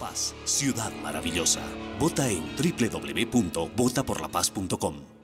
Paz, ciudad maravillosa. Vota en www.votaporlapaz.com.